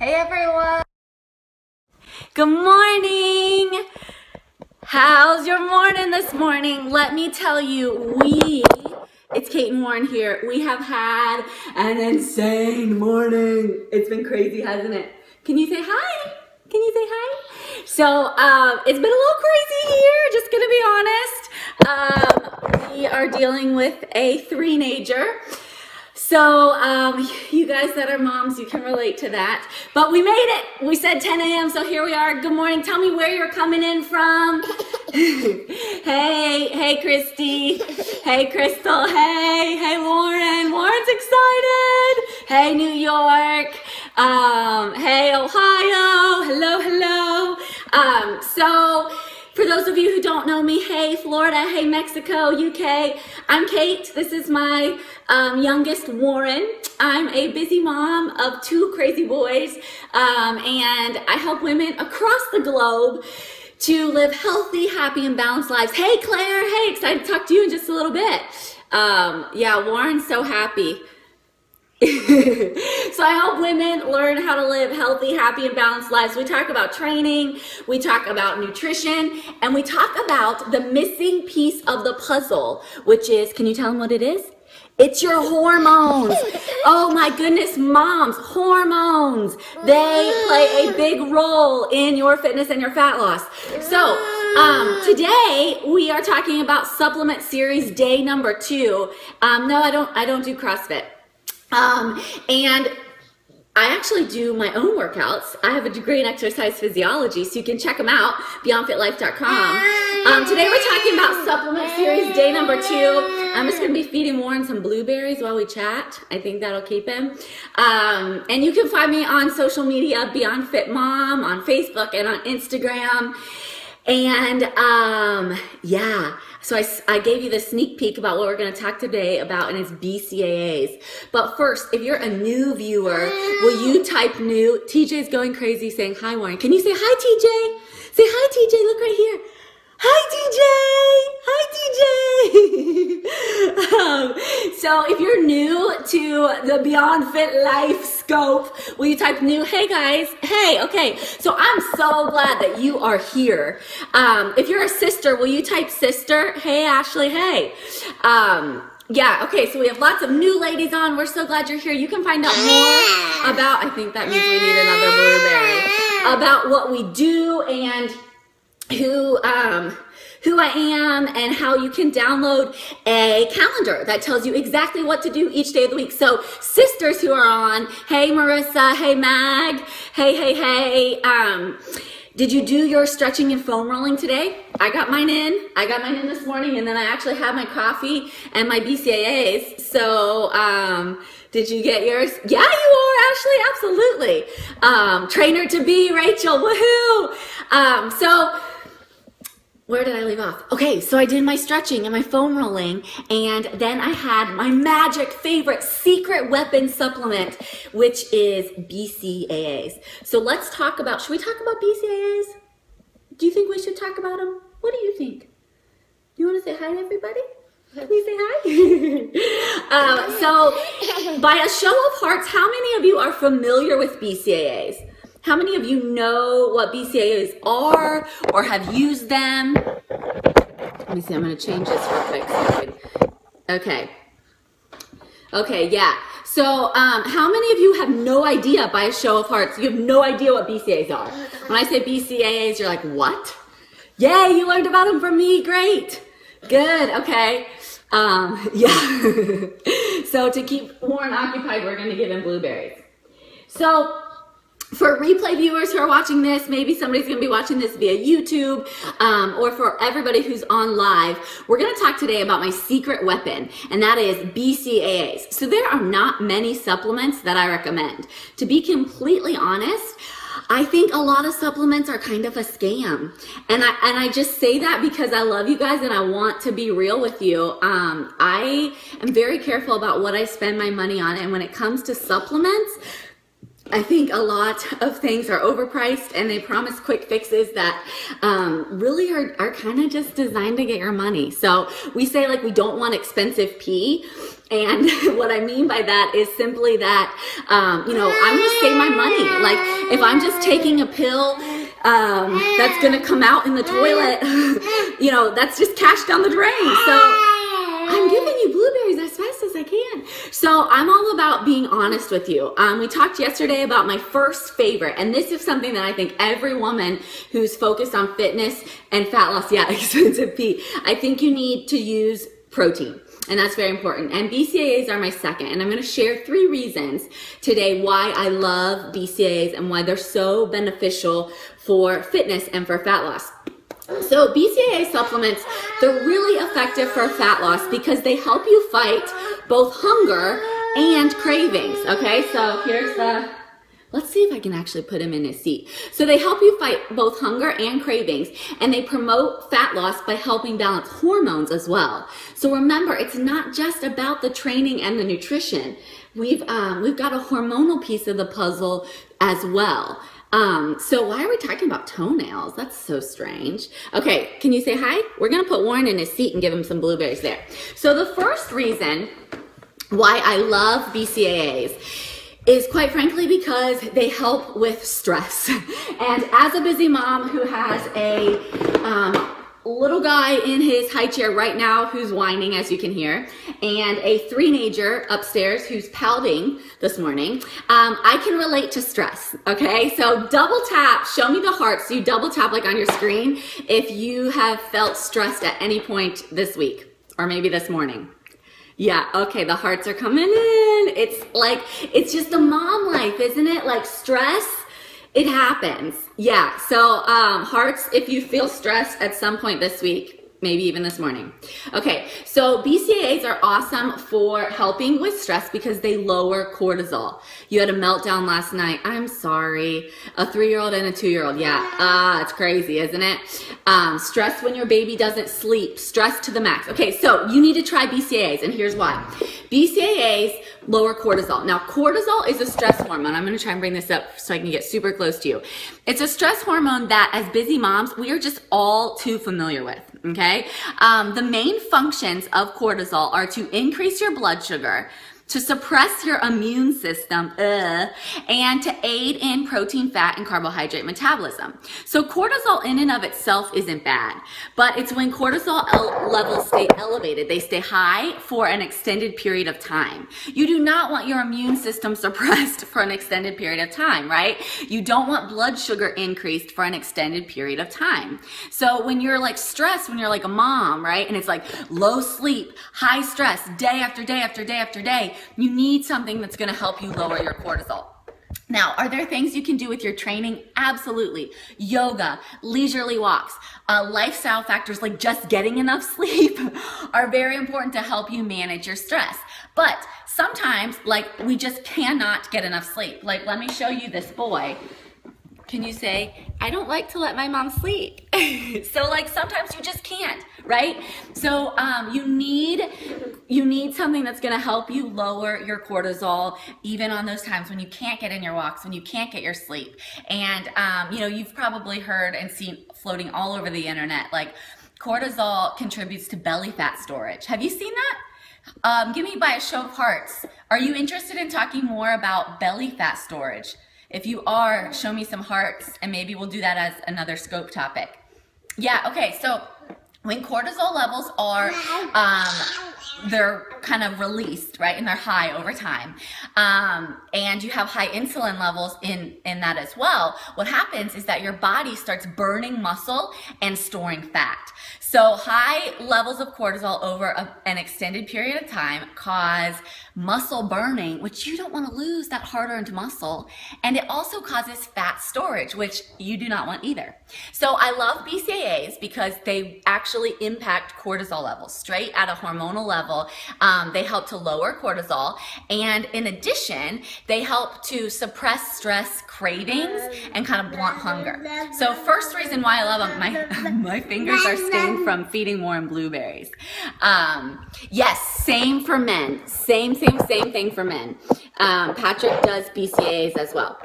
Hey everyone! Good morning! How's your morning this morning? Let me tell you, we, it's Kate and Warren here, we have had an insane morning. It's been crazy, hasn't it? Can you say hi? Can you say hi? So, um, it's been a little crazy here, just gonna be honest. Um, we are dealing with a three-nager. So, um, you guys that are moms, you can relate to that. But we made it. We said 10 a.m., so here we are. Good morning. Tell me where you're coming in from. hey, hey, Christy. Hey, Crystal. Hey, hey, Lauren. Lauren's excited. Hey, New York. Um, hey, Ohio. Hello, hello. Um, so, those of you who don't know me, hey Florida, hey Mexico, UK, I'm Kate. This is my um, youngest Warren. I'm a busy mom of two crazy boys, um, and I help women across the globe to live healthy, happy, and balanced lives. Hey Claire, hey, excited to talk to you in just a little bit. Um, yeah, Warren's so happy. so I help women learn how to live healthy, happy, and balanced lives. We talk about training, we talk about nutrition, and we talk about the missing piece of the puzzle, which is, can you tell them what it is? It's your hormones. Oh my goodness, moms, hormones. They play a big role in your fitness and your fat loss. So, um, today we are talking about supplement series day number two. Um, no, I don't, I don't do CrossFit. Um, and I actually do my own workouts. I have a degree in exercise physiology, so you can check them out, beyondfitlife.com. Um, today we're talking about supplement series day number two. I'm just going to be feeding Warren some blueberries while we chat. I think that'll keep him. Um, and you can find me on social media, Beyond Fit Mom, on Facebook and on Instagram. And um, yeah, so I, I gave you the sneak peek about what we're going to talk today about, and it's BCAAs. But first, if you're a new viewer, will you type new? TJ's going crazy saying hi, Warren. Can you say hi, TJ? Say hi, TJ. Look right here. Hi, DJ! Hi, DJ! um, so if you're new to the Beyond Fit Life scope, will you type new? Hey guys. Hey. Okay. So I'm so glad that you are here. Um, if you're a sister, will you type sister? Hey, Ashley. Hey. Um, yeah, okay, so we have lots of new ladies on. We're so glad you're here. You can find out more about, I think that means we need another blueberry, about what we do and who um, who I am and how you can download a calendar that tells you exactly what to do each day of the week. So sisters who are on, hey Marissa, hey Mag, hey, hey, hey. Um, did you do your stretching and foam rolling today? I got mine in. I got mine in this morning and then I actually had my coffee and my BCAAs. So, um, did you get yours? Yeah, you are, Ashley. Absolutely. Um, trainer to be, Rachel. Woohoo. Um, so, where did I leave off? Okay, so I did my stretching and my foam rolling, and then I had my magic favorite secret weapon supplement, which is BCAAs. So let's talk about, should we talk about BCAAs? Do you think we should talk about them? What do you think? You want to say hi to everybody? Can you say hi? uh, so, by a show of hearts, how many of you are familiar with BCAAs? How many of you know what BCAAs are or have used them? Let me see, I'm gonna change this real quick. Okay. Okay, yeah. So, um, how many of you have no idea by a show of hearts? You have no idea what BCAAs are. When I say BCAAs, you're like, what? Yay, you learned about them from me. Great. Good. Okay. Um, yeah. so to keep Warren occupied, we're going to give him blueberries. So for replay viewers who are watching this, maybe somebody's going to be watching this via YouTube, um, or for everybody who's on live, we're going to talk today about my secret weapon, and that is BCAAs. So there are not many supplements that I recommend. To be completely honest, I think a lot of supplements are kind of a scam. And I, and I just say that because I love you guys and I want to be real with you. Um, I am very careful about what I spend my money on. And when it comes to supplements, I think a lot of things are overpriced and they promise quick fixes that um, really are, are kind of just designed to get your money. So we say like we don't want expensive pee. And what I mean by that is simply that, um, you know, I'm gonna save my money. Like if I'm just taking a pill um, that's gonna come out in the toilet, you know, that's just cash down the drain. So I'm giving you blueberries as fast as I can. So I'm all about being honest with you. Um, we talked yesterday about my first favorite, and this is something that I think every woman who's focused on fitness and fat loss, yeah, expensive I think you need to use protein. And that's very important. And BCAAs are my second. And I'm going to share three reasons today why I love BCAAs and why they're so beneficial for fitness and for fat loss. So BCAA supplements, they're really effective for fat loss because they help you fight both hunger and cravings. Okay, so here's the, let's see if I can actually put him in his seat. So they help you fight both hunger and cravings and they promote fat loss by helping balance hormones as well. So remember, it's not just about the training and the nutrition. We've, um, we've got a hormonal piece of the puzzle as well. Um, so why are we talking about toenails? That's so strange. Okay, can you say hi? We're gonna put Warren in his seat and give him some blueberries there. So the first reason why I love BCAAs is quite frankly because they help with stress. and as a busy mom who has a um, little guy in his high chair right now who's whining, as you can hear, and a three-nager upstairs who's pouting this morning, um, I can relate to stress, okay? So double tap, show me the hearts. So you double tap like on your screen if you have felt stressed at any point this week or maybe this morning. Yeah, okay, the hearts are coming in. It's like, it's just a mom life, isn't it? Like stress it happens. Yeah. So, um, hearts, if you feel stressed at some point this week, maybe even this morning. Okay, so BCAAs are awesome for helping with stress because they lower cortisol. You had a meltdown last night. I'm sorry. A three-year-old and a two-year-old. Yeah, ah, it's crazy, isn't it? Um, stress when your baby doesn't sleep. Stress to the max. Okay, so you need to try BCAAs, and here's why. BCAAs lower cortisol. Now, cortisol is a stress hormone. I'm going to try and bring this up so I can get super close to you. It's a stress hormone that, as busy moms, we are just all too familiar with okay? Um, the main functions of cortisol are to increase your blood sugar, to suppress your immune system, uh, and to aid in protein, fat, and carbohydrate metabolism. So cortisol in and of itself isn't bad, but it's when cortisol levels stay elevated, they stay high for an extended period of time. You do not want your immune system suppressed for an extended period of time, right? You don't want blood sugar increased for an extended period of time. So when you're like stressed, when you're like a mom, right? And it's like low sleep, high stress, day after day after day after day, you need something that's gonna help you lower your cortisol. Now, are there things you can do with your training? Absolutely. Yoga, leisurely walks, uh, lifestyle factors like just getting enough sleep are very important to help you manage your stress. But sometimes, like, we just cannot get enough sleep. Like, let me show you this boy can you say, I don't like to let my mom sleep? so like sometimes you just can't, right? So um, you need you need something that's gonna help you lower your cortisol even on those times when you can't get in your walks, when you can't get your sleep. And um, you know, you've probably heard and seen floating all over the internet, like cortisol contributes to belly fat storage. Have you seen that? Um, give me by a show of hearts. Are you interested in talking more about belly fat storage? If you are, show me some hearts and maybe we'll do that as another scope topic. Yeah, okay, so when cortisol levels are um, they're kind of released right and they're high over time um, and you have high insulin levels in in that as well what happens is that your body starts burning muscle and storing fat so high levels of cortisol over a, an extended period of time cause muscle burning, which you don't want to lose that hard earned muscle. And it also causes fat storage, which you do not want either. So I love BCAAs because they actually impact cortisol levels straight at a hormonal level um, they help to lower cortisol. And in addition, they help to suppress stress cravings and kind of blunt hunger. So first reason why I love them, my, my fingers are stained from feeding Warren blueberries. Um, yes, same for men. Same, same, same thing for men. Um, Patrick does BCAAs as well.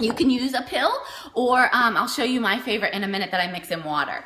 You can use a pill or um, I'll show you my favorite in a minute that I mix in water.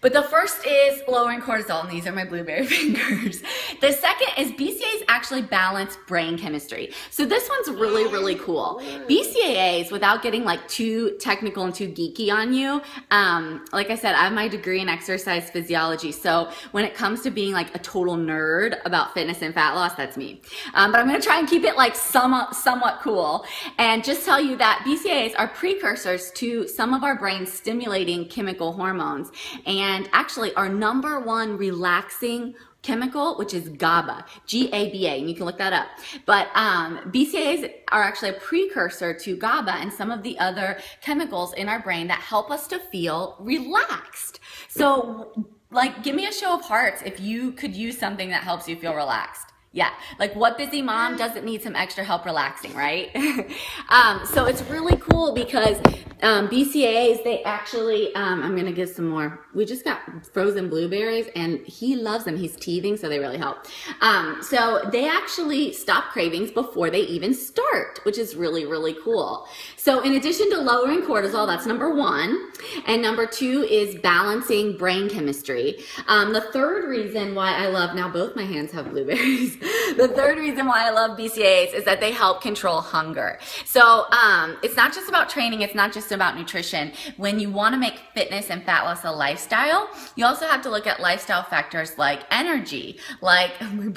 But the first is lowering cortisol, and these are my blueberry fingers. The second is BCAAs actually balance brain chemistry. So this one's really, really cool. BCAAs, without getting like too technical and too geeky on you, um, like I said, I have my degree in exercise physiology. So when it comes to being like a total nerd about fitness and fat loss, that's me. Um, but I'm gonna try and keep it like somewhat, somewhat cool and just tell you that BCAAs are precursors to some of our brain stimulating chemical hormones. And and actually our number one relaxing chemical, which is GABA, G-A-B-A, and you can look that up. But um, BCAAs are actually a precursor to GABA and some of the other chemicals in our brain that help us to feel relaxed. So, like, give me a show of hearts if you could use something that helps you feel relaxed. Yeah, like what busy mom doesn't need some extra help relaxing, right? um, so it's really cool because um, BCAAs, they actually, um, I'm gonna give some more. We just got frozen blueberries and he loves them. He's teething, so they really help. Um, so they actually stop cravings before they even start, which is really, really cool. So in addition to lowering cortisol, that's number one. And number two is balancing brain chemistry. Um, the third reason why I love, now both my hands have blueberries the third reason why I love BCAAs is that they help control hunger. So um, it's not just about training, it's not just about nutrition. When you want to make fitness and fat loss a lifestyle, you also have to look at lifestyle factors like energy, like blue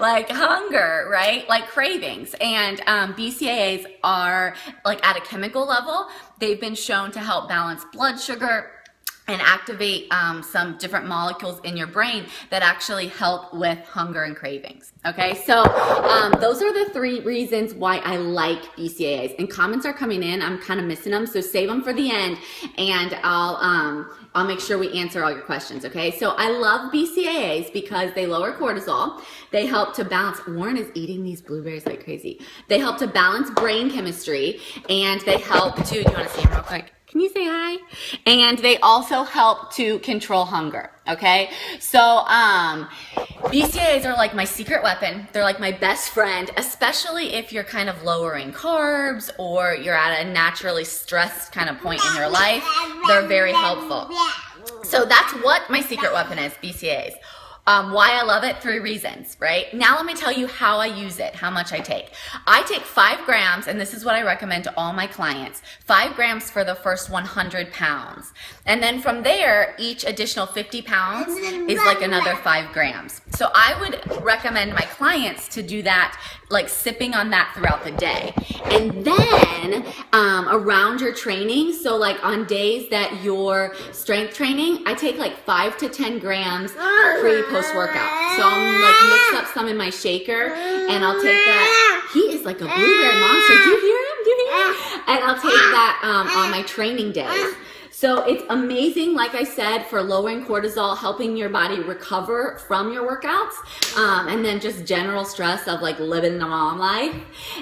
like hunger, right? Like cravings. And um, BCAAs are like at a chemical level, they've been shown to help balance blood sugar, and activate um, some different molecules in your brain that actually help with hunger and cravings. Okay, so um, those are the three reasons why I like BCAAs. And comments are coming in. I'm kind of missing them, so save them for the end, and I'll um, I'll make sure we answer all your questions. Okay, so I love BCAAs because they lower cortisol. They help to balance. Warren is eating these blueberries like crazy. They help to balance brain chemistry, and they help to. Do you want to see them real quick? Can you say hi? And they also help to control hunger. Okay. So, um, BCAAs are like my secret weapon. They're like my best friend, especially if you're kind of lowering carbs or you're at a naturally stressed kind of point in your life. They're very helpful. So that's what my secret weapon is, BCAAs. Um, why I love it, three reasons, right? Now let me tell you how I use it, how much I take. I take five grams, and this is what I recommend to all my clients, five grams for the first 100 pounds. And then from there, each additional 50 pounds is like another five grams. So I would recommend my clients to do that like sipping on that throughout the day. And then um, around your training, so like on days that you're strength training, I take like five to 10 grams pre post workout. So I'm like mix up some in my shaker and I'll take that. He is like a blueberry monster. Do you hear him? Do you hear him? And I'll take that um, on my training days. So it's amazing, like I said, for lowering cortisol, helping your body recover from your workouts, um, and then just general stress of like living the mom life,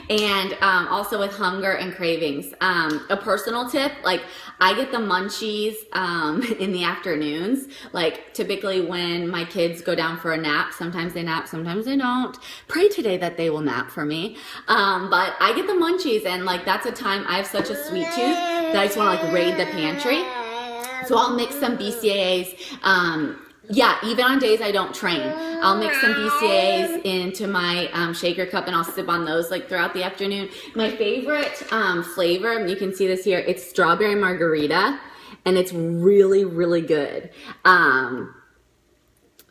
and um, also with hunger and cravings. Um, a personal tip, like I get the munchies um, in the afternoons, like typically when my kids go down for a nap. Sometimes they nap, sometimes they don't. Pray today that they will nap for me. Um, but I get the munchies, and like that's a time I have such a sweet tooth that I just want to like raid the pantry. So I'll mix some BCAAs. Um, yeah, even on days I don't train, I'll mix some BCAAs into my um, shaker cup and I'll sip on those like throughout the afternoon. My favorite um, flavor, you can see this here, it's strawberry margarita and it's really, really good. Um,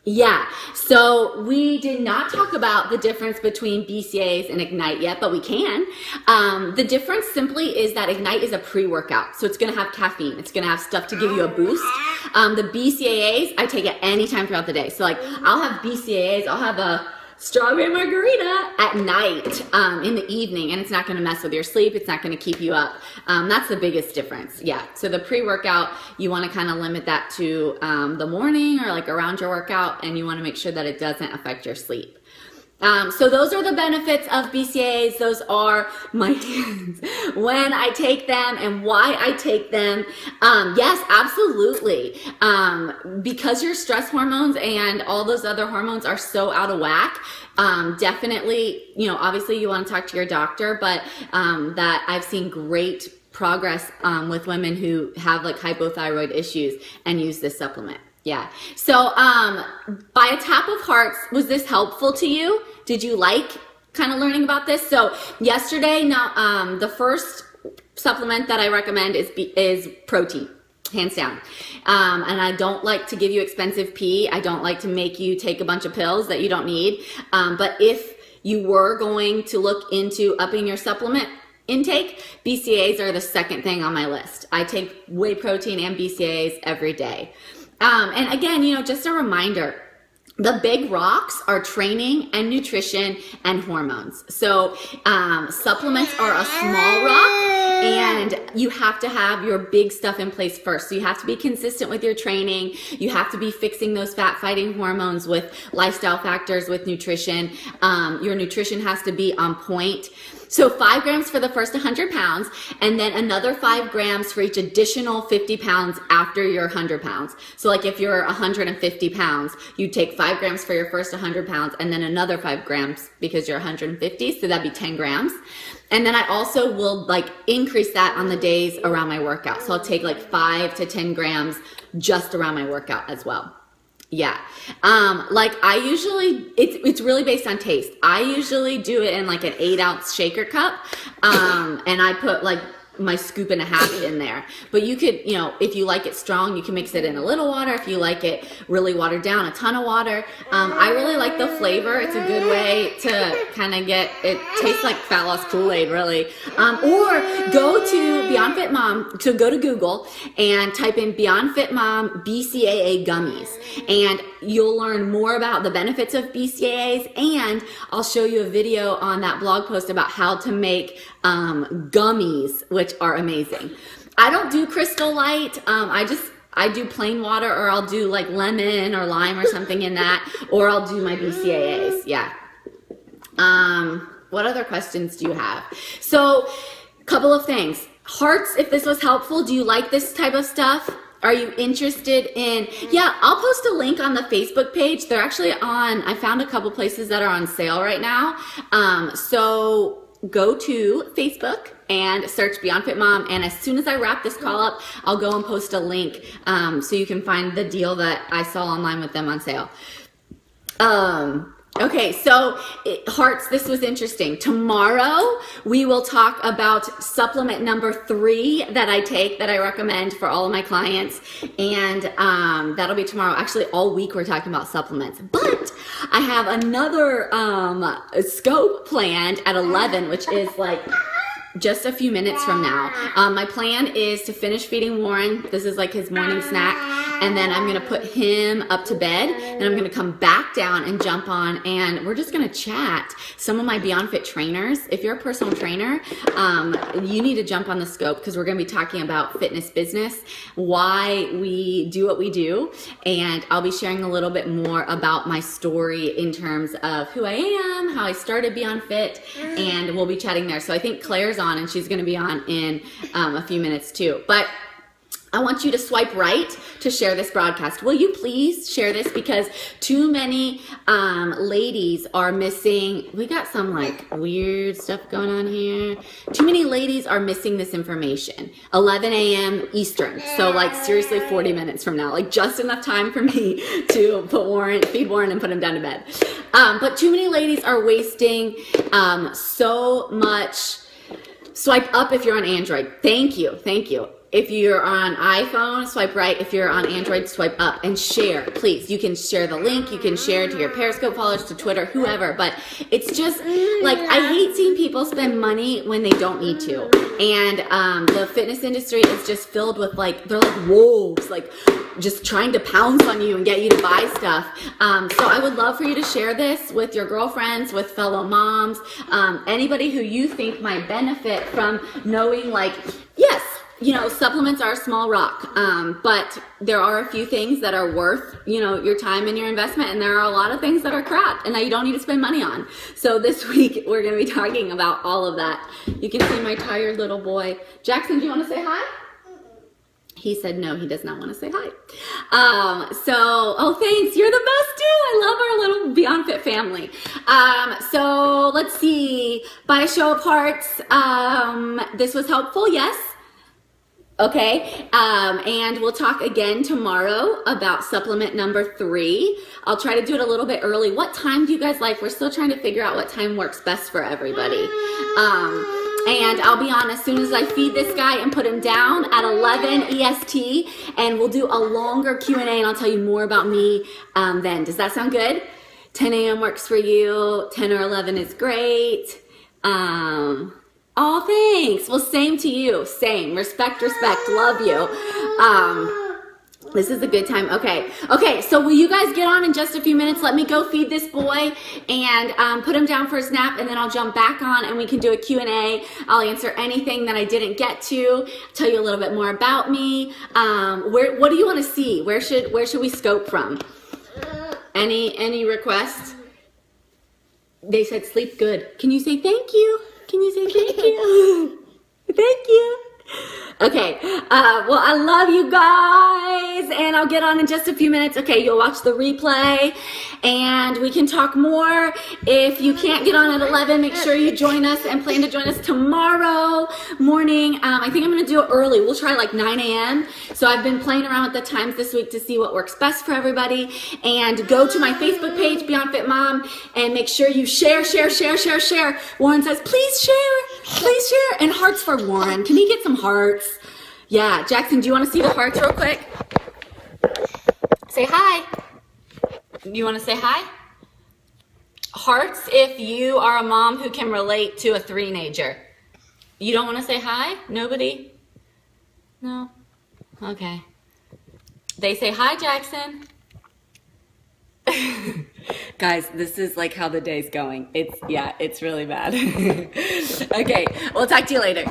yeah, so we did not talk about the difference between BCAAs and Ignite yet, but we can. Um, the difference simply is that Ignite is a pre-workout, so it's gonna have caffeine. It's gonna have stuff to give you a boost. Um, the BCAAs, I take it anytime throughout the day. So like, I'll have BCAAs, I'll have a strawberry margarita. At night um, in the evening and it's not going to mess with your sleep it's not going to keep you up. Um, that's the biggest difference yeah. So the pre-workout you want to kind of limit that to um, the morning or like around your workout and you want to make sure that it doesn't affect your sleep um, so those are the benefits of BCAAs. Those are my when I take them and why I take them. Um, yes, absolutely. Um, because your stress hormones and all those other hormones are so out of whack. Um, definitely, you know, obviously you want to talk to your doctor, but um, that I've seen great progress um, with women who have like hypothyroid issues and use this supplement. Yeah. So, um, by a tap of hearts, was this helpful to you? Did you like kind of learning about this? So, yesterday, now, um, the first supplement that I recommend is is protein hands down. Um, and I don't like to give you expensive pee. I don't like to make you take a bunch of pills that you don't need. Um, but if you were going to look into upping your supplement intake, BCAAs are the second thing on my list. I take whey protein and BCAAs every day. Um, and again, you know, just a reminder, the big rocks are training and nutrition and hormones. So um, supplements are a small rock and you have to have your big stuff in place first. So you have to be consistent with your training. You have to be fixing those fat fighting hormones with lifestyle factors, with nutrition. Um, your nutrition has to be on point. So five grams for the first 100 pounds, and then another five grams for each additional 50 pounds after your 100 pounds. So like if you're 150 pounds, you take five grams for your first 100 pounds, and then another five grams because you're 150. So that'd be 10 grams. And then I also will like increase that on the days around my workout. So I'll take like five to 10 grams just around my workout as well. Yeah. Um, like I usually, it's, it's really based on taste. I usually do it in like an eight ounce shaker cup. Um, and I put like my scoop and a half in there. But you could, you know, if you like it strong, you can mix it in a little water. If you like it really watered down, a ton of water. Um, I really like the flavor. It's a good way to kind of get, it tastes like fat loss Kool-Aid, really. Um, or go to Beyond Fit Mom, to go to Google and type in Beyond Fit Mom BCAA gummies. And you'll learn more about the benefits of BCAAs and I'll show you a video on that blog post about how to make um, gummies, which are amazing. I don't do crystal light. Um, I just I do plain water or I'll do like lemon or lime or something in that or I'll do my BCAAs. Yeah. Um, what other questions do you have? So, couple of things. Hearts, if this was helpful, do you like this type of stuff? Are you interested in? Yeah, I'll post a link on the Facebook page. They're actually on, I found a couple places that are on sale right now. Um, so go to Facebook and search Beyond Fit Mom. And as soon as I wrap this call up, I'll go and post a link um, so you can find the deal that I saw online with them on sale. Um, Okay, so it, hearts, this was interesting. Tomorrow we will talk about supplement number three that I take that I recommend for all of my clients, and um, that'll be tomorrow. Actually, all week we're talking about supplements, but I have another um, scope planned at 11, which is like just a few minutes from now. Um, my plan is to finish feeding Warren. This is like his morning snack. And then I'm to put him up to bed. And I'm to come back down and jump on. And we're just to chat. Some of my Beyond Fit trainers, if you're a personal trainer, um, you need to jump on the scope because we're to be talking about fitness business, why we do what we do. And I'll be sharing a little bit more about my story in terms of who I am, how I started Beyond Fit. And we'll be chatting there. So I think Claire's on and she's to be on in um, a few minutes too. But I want you to swipe right to share this broadcast. Will you please share this because too many um, ladies are missing. We got some like weird stuff going on here. Too many ladies are missing this information. 11 a.m. Eastern. So like seriously 40 minutes from now. Like just enough time for me to put Warren, feed Warren and put him down to bed. Um, but too many ladies are wasting um, so much Swipe up if you're on Android. Thank you. Thank you. If you're on iPhone, swipe right. If you're on Android, swipe up and share, please. You can share the link. You can share to your Periscope followers, to Twitter, whoever. But it's just like I hate seeing people spend money when they don't need to. And um, the fitness industry is just filled with like they're like wolves, like just trying to pounce on you and get you to buy stuff. Um, so I would love for you to share this with your girlfriends, with fellow moms, um, anybody who you think might benefit from knowing like yes you know, supplements are a small rock, um, but there are a few things that are worth, you know, your time and your investment, and there are a lot of things that are crap and that you don't need to spend money on. So this week we're going to be talking about all of that. You can see my tired little boy. Jackson, do you want to say hi? He said no, he does not want to say hi. Um, so, oh, thanks. You're the best too. I love our little Beyond Fit family. Um, so let's see. By a show of hearts, um, this was helpful. Yes. Okay, um, and we'll talk again tomorrow about supplement number three. I'll try to do it a little bit early. What time do you guys like? We're still trying to figure out what time works best for everybody. Um, and I'll be on as soon as I feed this guy and put him down at 11 EST, and we'll do a longer Q&A, and I'll tell you more about me um, then. Does that sound good? 10 a.m. works for you. 10 or 11 is great. Um, Oh, thanks. Well, same to you. Same. Respect, respect. Love you. Um, this is a good time. Okay. Okay. So will you guys get on in just a few minutes? Let me go feed this boy and um, put him down for his nap, and then I'll jump back on and we can do a Q&A. I'll answer anything that I didn't get to, tell you a little bit more about me. Um, where, what do you want to see? Where should, where should we scope from? Any, any requests? They said sleep good. Can you say thank you? Can you say thank you? thank you. Okay, uh, well, I love you guys, and I'll get on in just a few minutes. Okay, you'll watch the replay, and we can talk more. If you can't get on at 11, make sure you join us and plan to join us tomorrow morning. Um, I think I'm going to do it early. We'll try like 9 a.m. So I've been playing around with the times this week to see what works best for everybody. And go to my Facebook page, Beyond Fit Mom, and make sure you share, share, share, share, share. Warren says, please share, please share. And hearts for Warren. Can he get some hearts? Yeah, Jackson, do you want to see the hearts real quick? Say hi. You want to say hi? Hearts if you are a mom who can relate to a three-nager. You don't want to say hi? Nobody? No? Okay. They say hi, Jackson. Guys, this is like how the day's going. It's, yeah, it's really bad. okay, we'll talk to you later.